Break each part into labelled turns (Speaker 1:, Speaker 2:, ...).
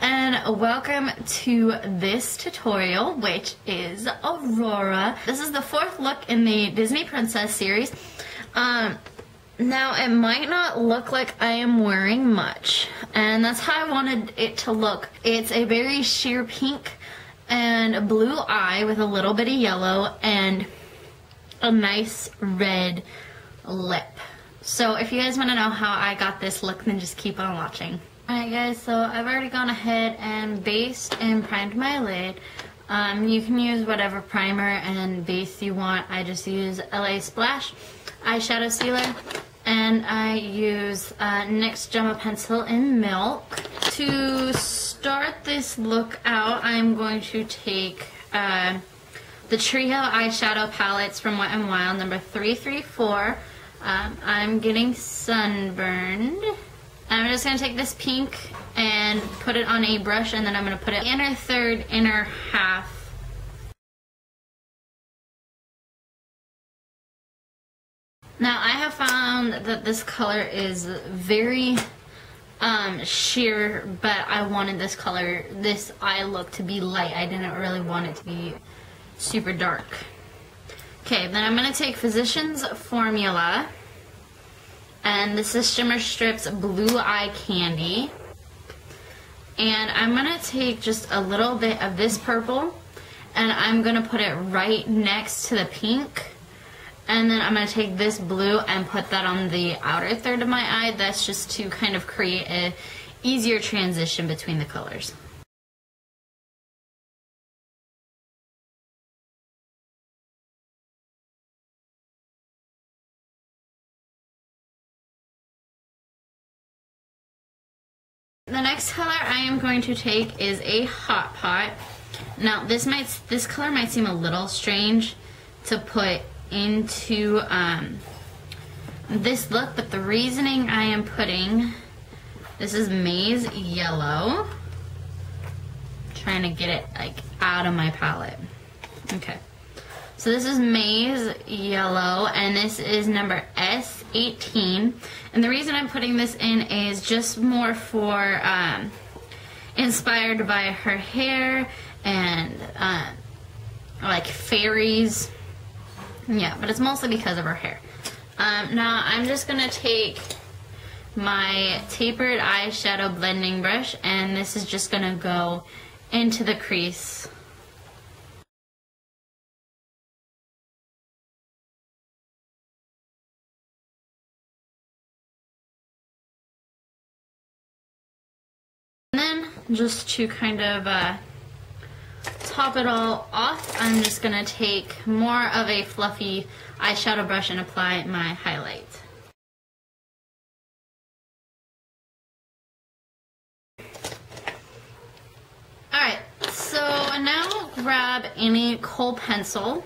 Speaker 1: and welcome to this tutorial which is Aurora. This is the fourth look in the Disney Princess series. Um, now it might not look like I am wearing much and that's how I wanted it to look. It's a very sheer pink and blue eye with a little bit of yellow and a nice red lip. So if you guys want to know how I got this look then just keep on watching. Alright guys, so I've already gone ahead and based and primed my lid. Um, you can use whatever primer and base you want. I just use LA Splash eyeshadow sealer and I use uh, NYX Jumbo Pencil in Milk. To start this look out, I'm going to take uh, the Trio eyeshadow palettes from Wet n Wild, number 334. Um, I'm getting sunburned. I'm just going to take this pink and put it on a brush and then I'm going to put it inner third, inner half. Now I have found that this color is very um, sheer, but I wanted this color, this eye look to be light. I didn't really want it to be super dark. Okay, then I'm going to take Physicians Formula and this is Shimmer Strips Blue Eye Candy. And I'm going to take just a little bit of this purple and I'm going to put it right next to the pink. And then I'm going to take this blue and put that on the outer third of my eye. That's just to kind of create a easier transition between the colors. The next color I am going to take is a Hot Pot. Now this might this color might seem a little strange to put into um, this look, but the reasoning I am putting this is Maize Yellow. trying to get it like out of my palette. Okay. So this is Maize Yellow, and this is number S18. And the reason I'm putting this in is just more for, um, inspired by her hair and, uh, like fairies. Yeah, but it's mostly because of her hair. Um, now I'm just going to take my tapered eyeshadow blending brush, and this is just going to go into the crease just to kind of uh, top it all off, I'm just going to take more of a fluffy eyeshadow brush and apply my highlight. Alright, so now grab any kohl pencil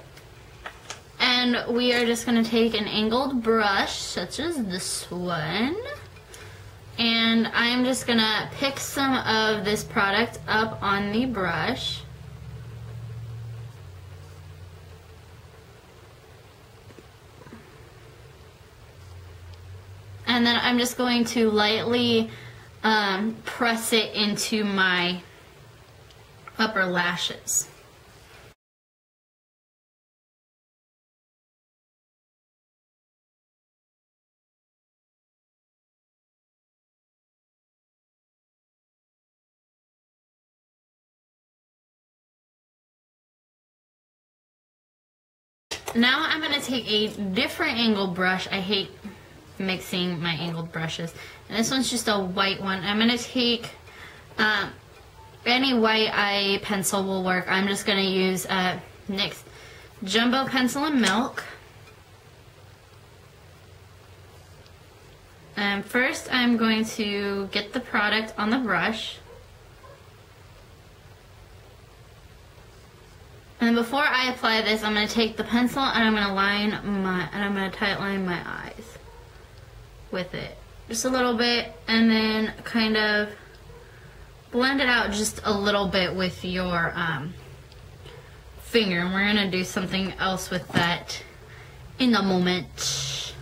Speaker 1: and we are just going to take an angled brush such as this one and I'm just gonna pick some of this product up on the brush. And then I'm just going to lightly um, press it into my upper lashes. Now I'm going to take a different angled brush. I hate mixing my angled brushes. And this one's just a white one. I'm going to take um, any white eye pencil will work. I'm just going to use uh, NYX Jumbo Pencil and Milk. And first I'm going to get the product on the brush. And before I apply this, I'm going to take the pencil and I'm going to line my, and I'm going to tight line my eyes with it. Just a little bit and then kind of blend it out just a little bit with your um, finger. And we're going to do something else with that in a moment.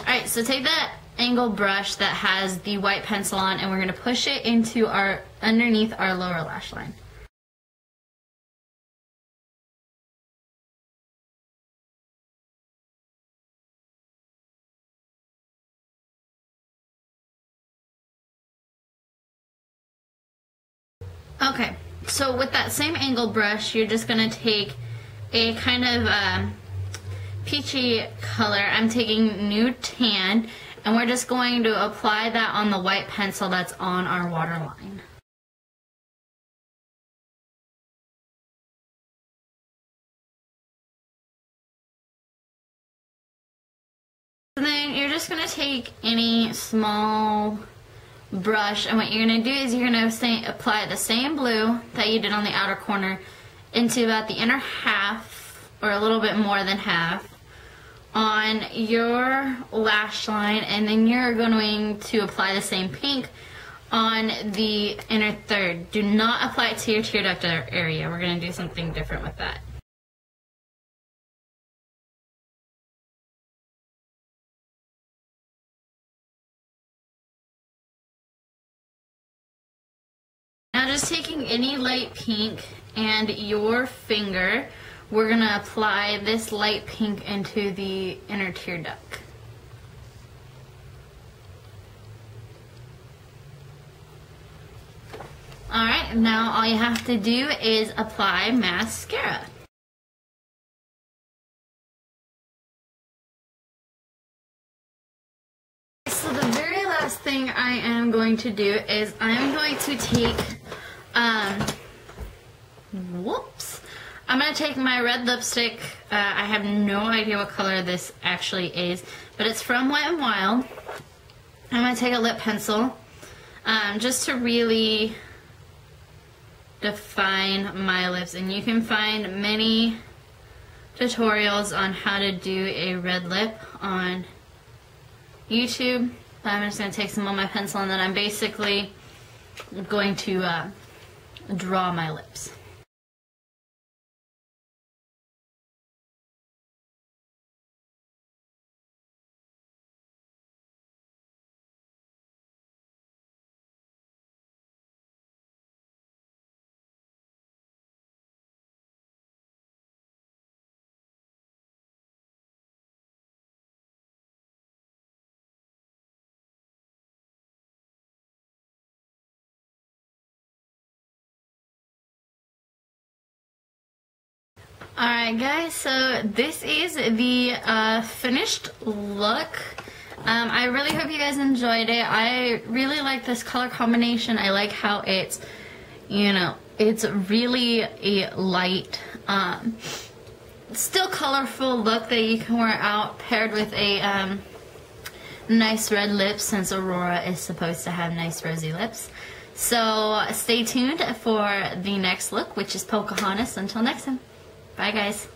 Speaker 1: Alright, so take that angle brush that has the white pencil on and we're going to push it into our underneath our lower lash line. Okay, so with that same angle brush, you're just going to take a kind of um, peachy color. I'm taking Nude Tan, and we're just going to apply that on the white pencil that's on our waterline. And then you're just going to take any small brush and what you're going to do is you're going to apply the same blue that you did on the outer corner into about the inner half or a little bit more than half on your lash line and then you're going to apply the same pink on the inner third. Do not apply it to your tear duct area. We're going to do something different with that. Now just taking any light pink and your finger, we're going to apply this light pink into the inner tear duct. Alright, now all you have to do is apply mascara. So the very last thing I am going to do is I'm going to take um, whoops. I'm going to take my red lipstick. Uh, I have no idea what color this actually is, but it's from Wet n Wild. I'm going to take a lip pencil um, just to really define my lips. And you can find many tutorials on how to do a red lip on YouTube. But I'm just going to take some of my pencil and then I'm basically going to uh, draw my lips. Alright guys, so this is the uh, finished look. Um, I really hope you guys enjoyed it. I really like this color combination. I like how it's, you know, it's really a light, um, still colorful look that you can wear out paired with a um, nice red lips since Aurora is supposed to have nice rosy lips. So stay tuned for the next look, which is Pocahontas. Until next time. Bye, guys.